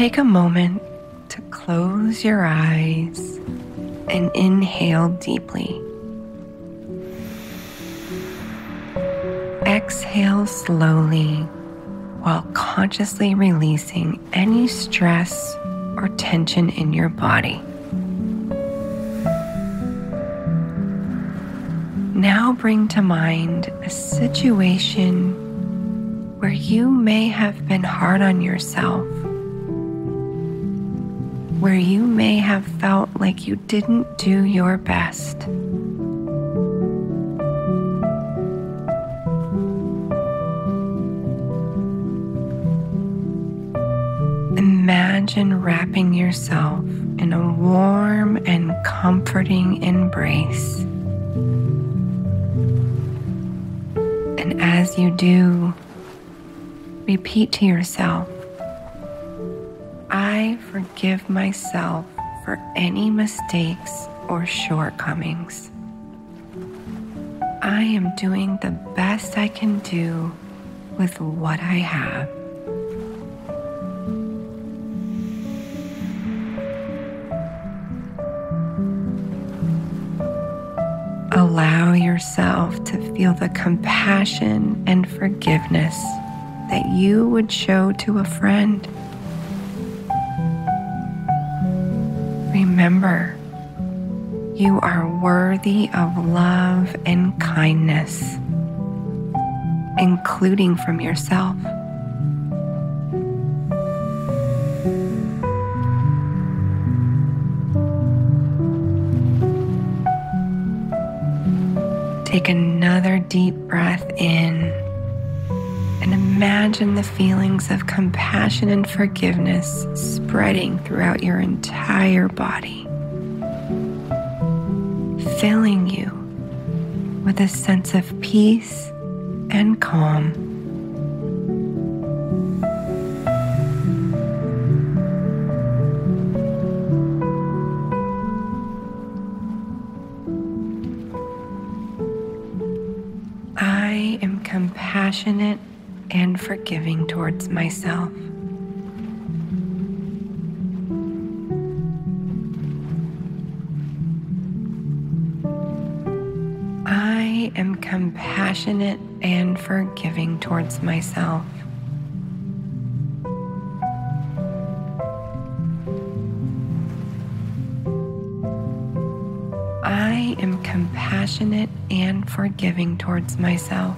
take a moment to close your eyes and inhale deeply. Exhale slowly while consciously releasing any stress or tension in your body. Now bring to mind a situation where you may have been hard on yourself, where you may have felt like you didn't do your best. Imagine wrapping yourself in a warm and comforting embrace. And as you do, repeat to yourself, I forgive myself for any mistakes or shortcomings. I am doing the best I can do with what I have. Allow yourself to feel the compassion and forgiveness that you would show to a friend. Remember, you are worthy of love and kindness, including from yourself. Take another deep breath in and imagine the feelings of compassion and forgiveness spreading throughout your entire body, filling you with a sense of peace and calm. I am compassionate and forgiving towards myself. I am compassionate and forgiving towards myself. I am compassionate and forgiving towards myself.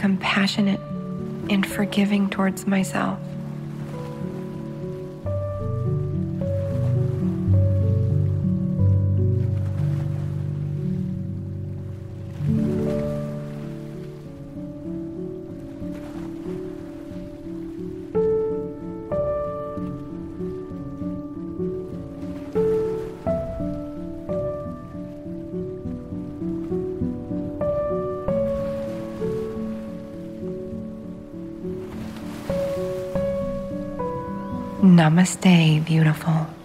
compassionate and forgiving towards myself. Namaste, beautiful.